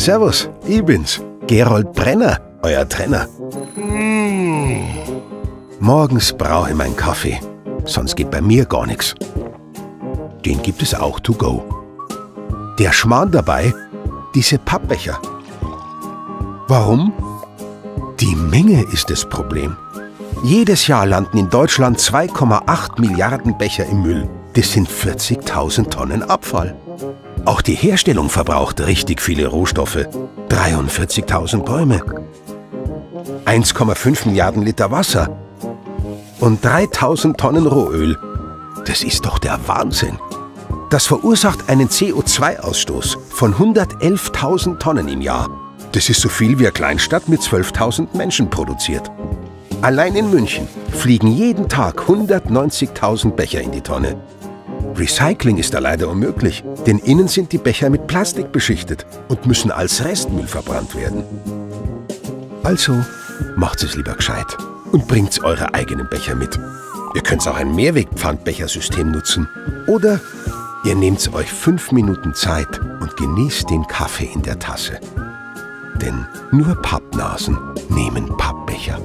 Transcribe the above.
Servus, ich bin's, Gerold Brenner, euer Trainer. Morgens brauche ich meinen Kaffee, sonst geht bei mir gar nichts. Den gibt es auch to go. Der Schmarrn dabei, diese Pappbecher. Warum? Die Menge ist das Problem. Jedes Jahr landen in Deutschland 2,8 Milliarden Becher im Müll. Das sind 40.000 Tonnen Abfall. Auch die Herstellung verbraucht richtig viele Rohstoffe. 43.000 Bäume. 1,5 Milliarden Liter Wasser. Und 3000 Tonnen Rohöl. Das ist doch der Wahnsinn. Das verursacht einen CO2-Ausstoß von 111.000 Tonnen im Jahr. Das ist so viel wie eine Kleinstadt mit 12.000 Menschen produziert. Allein in München fliegen jeden Tag 190.000 Becher in die Tonne. Recycling ist da leider unmöglich, denn innen sind die Becher mit Plastik beschichtet und müssen als Restmüll verbrannt werden. Also macht es lieber gescheit und bringt eure eigenen Becher mit. Ihr könnt auch ein Mehrwegpfandbechersystem nutzen. Oder ihr nehmt euch fünf Minuten Zeit und genießt den Kaffee in der Tasse. Denn nur Pappnasen nehmen Pappbecher.